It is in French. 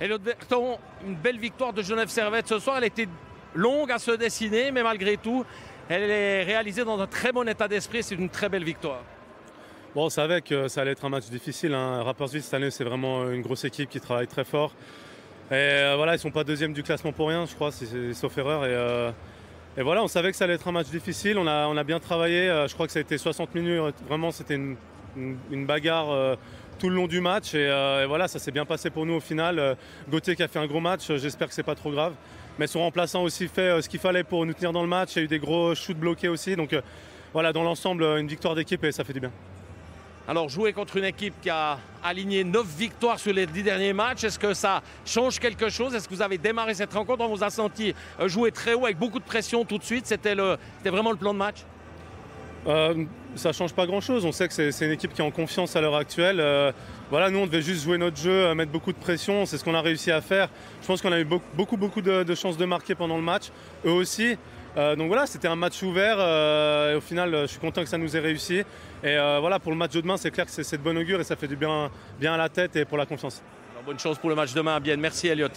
Elliot Berton, une belle victoire de Genève Servette ce soir. Elle était longue à se dessiner, mais malgré tout, elle est réalisée dans un très bon état d'esprit. C'est une très belle victoire. Bon, on savait que ça allait être un match difficile. Hein. Rapperswil cette année, c'est vraiment une grosse équipe qui travaille très fort. Et euh, voilà, ils sont pas deuxième du classement pour rien, je crois, sauf erreur. Et, euh, et, voilà, on savait que ça allait être un match difficile. On a, bien travaillé. Euh, je crois que ça a été 60 minutes. Vraiment, c'était une, bagarre tout le long du match. Et, voilà, ça s'est bien passé pour nous au final. Gauthier qui a fait un gros match. J'espère que c'est pas trop grave. Mais son remplaçant aussi fait ce qu'il fallait pour nous tenir dans le match. Il y a eu des gros shoots bloqués aussi. Donc voilà, dans l'ensemble, une victoire d'équipe et ça fait du bien. Alors jouer contre une équipe qui a aligné 9 victoires sur les 10 derniers matchs, est-ce que ça change quelque chose? Est-ce que vous avez démarré cette rencontre? On vous a senti euh, jouer très haut avec beaucoup de pression tout de suite. C'était vraiment le plan de match? Euh, ça change pas grand chose. On sait que c'est une équipe qui est en confiance à l'heure actuelle. Euh, voilà, nous on devait juste jouer notre jeu, mettre beaucoup de pression. C'est ce qu'on a réussi à faire. Je pense qu'on a eu beaucoup, beaucoup, de, chances de marquer pendant le match. Eux aussi. Euh, donc voilà, c'était un match ouvert. et au final, je suis content que ça nous ait réussi. Et voilà, pour le match de demain, c'est clair que c'est de bonne augure et ça fait du bien, bien à la tête et pour la confiance. bonne chance pour le match demain à Merci Elliot.